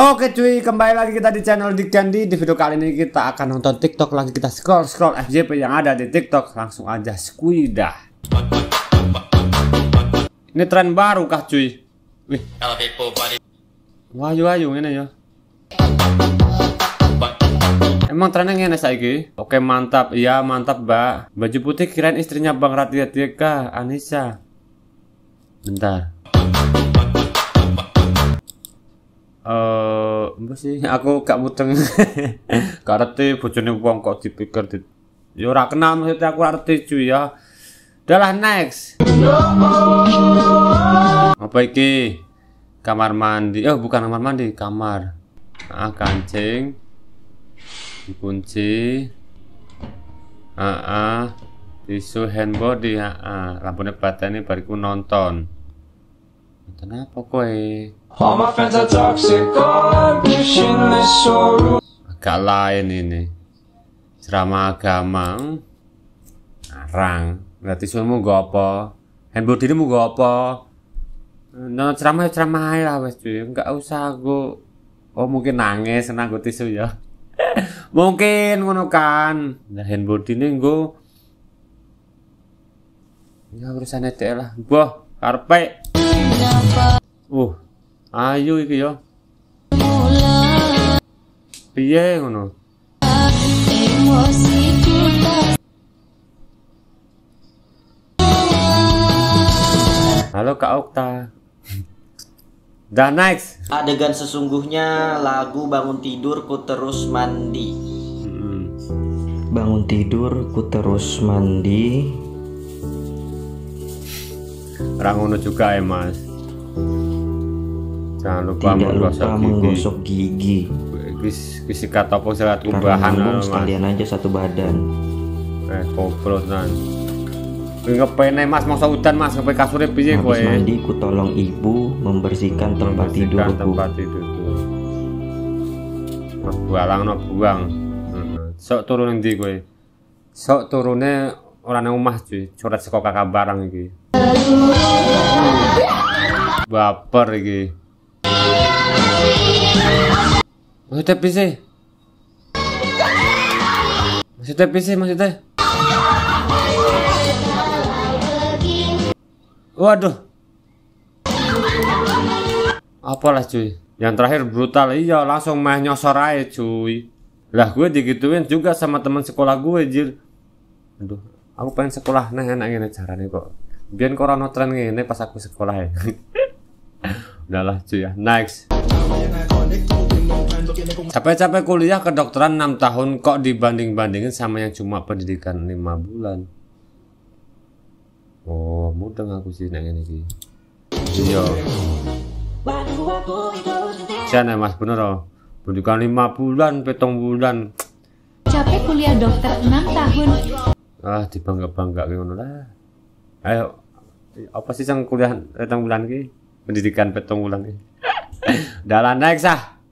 Oke cuy, kembali lagi kita di channel Dick Candy. Di video kali ini kita akan nonton TikTok lagi. Kita scroll-scroll FJP yang ada di TikTok. Langsung aja squida. Ini tren baru kah cuy? Wih. Wahyu ini ya. Emang trennya ngene saiki? Oke mantap, iya mantap mbak Baju putih kirain istrinya Bang Raditya Anissa Bentar Eh, uh, sih? Aku gak mudeng. gak ngerti bojone wong kok dipikir di Ya ora kenal maksudnya aku ngerti cuy ya. Udahlah next. Apa iki? Kamar mandi. Oh, bukan kamar mandi, kamar. Ah, kancing. Dikunci. Ah, ah. Tisu hand body, ah, ah. Lampunya batani bariku nonton. Nonton apa kowe? All my friends are toxic, all so Agak lain ini. Ceramah agama. Arang. Berarti sumu gak apa? Handboard ini mau gak apa? No ceramah ceramah lah wes cuy. Enggak usah go. Oh mungkin nangis senang gue tisu ya. mungkin ngono kan. Nah ini gue Ya urusan itu lah. Boh, karpe. Uh, ayo iki yo. Piye ngono? Halo Kak Okta. Dan next. Adegan sesungguhnya lagu bangun tidur ku terus mandi. Hmm. Bangun tidur ku terus mandi Rangono juga ya mas. Jangan lupa Tidak menggosok lupa gigi, menggosok gigi. Kis, kisikat apa serat kubahan sekalian aja satu badan. Eh goblok nan ngepene mas mau saudan mas? Ngepe kasurnya piye kowe? mandi ku tolong ibu membersihkan tempat tidur tempat tidurku. Buang no buang. Sok turun ndi kowe? Sok turune orang nang omah cuy. Coret saka kakak barang iki baper iki. Maksudnya PC maksudnya PC maksudnya? Waduh. Apalah cuy? Yang terakhir brutal. Iya langsung main nyosor aja cuy. Lah gue digituin juga sama teman sekolah gue jir aduh aku pengen sekolah nah enak gini caranya kok biar corona tren ini pas aku sekolah ya. Udahlah cuy ya. Next. Capek-capek kuliah kedokteran 6 tahun kok dibanding-bandingin sama yang cuma pendidikan 5 bulan. Oh mudah aku sih nanya ini iya. Jangan mas bener oh. Pendidikan 5 bulan petong bulan. Capek kuliah dokter 6 tahun. Ah dibangga-bangga kayak ngono lah. Ayo apa sih yang kuliah petong bulan ki pendidikan petong bulan ki dalam next ah